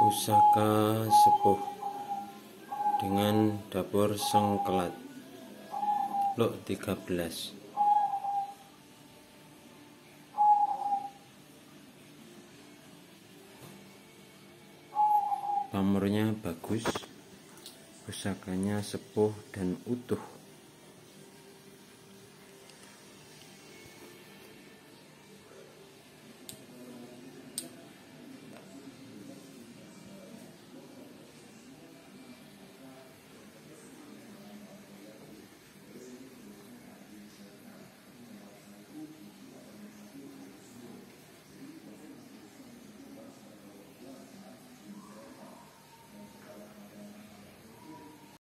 Pusaka sepuh dengan dapur sengkelat. Lok 13 Pamornya bagus Pusakanya sepuh dan utuh.